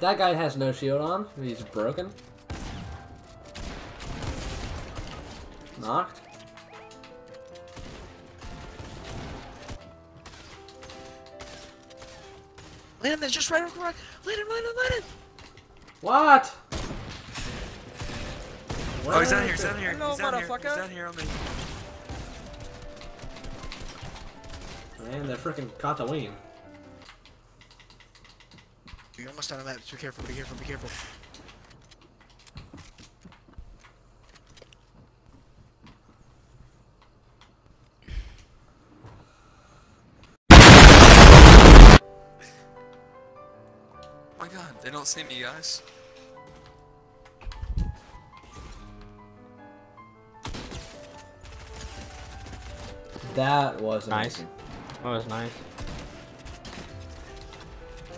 that guy has no shield on. He's broken. Knocked. Landon, that's just right on correct. Landon, Landon, Landon. What? Oh, he's down here, he's down here, Hello, he's down here, motherfucker. he's down here on me. Man, they're freaking Kataween. You're almost on the map. Be careful, be careful, be careful. Oh my god, they don't see me, guys. That was Nice. amazing. That was nice.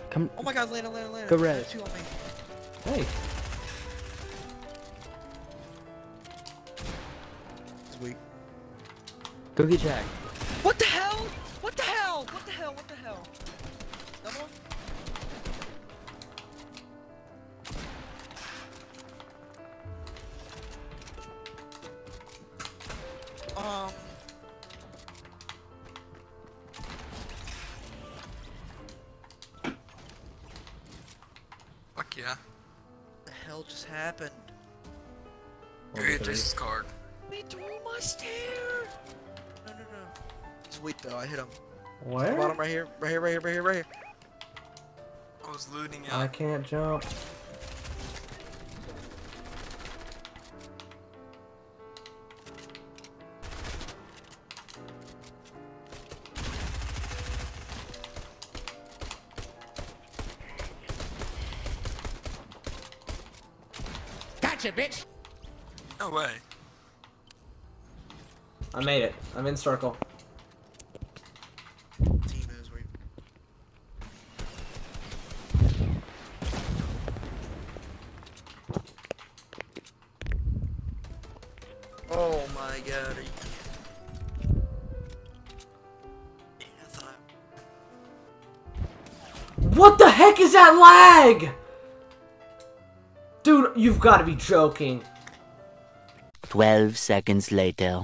Come, Oh my god, Landon, Landon, Landon. Go I have res. Two on me. Hey, He's weak. go get Jack. What the hell? What the hell? What the hell? What the hell? Double one? Fuck yeah. The hell just happened? Go get Jason's card. He threw my stair. No, no, no. He's weak though. I hit him. where? Bottom right here, right here, right here, right here, right here. I was looting I can't jump. No way. I made it. I'm in circle. Team is weak. Oh my god. Are you... Yeah, I thought What the heck is that lag? Dude, you've got to be joking. 12 seconds later.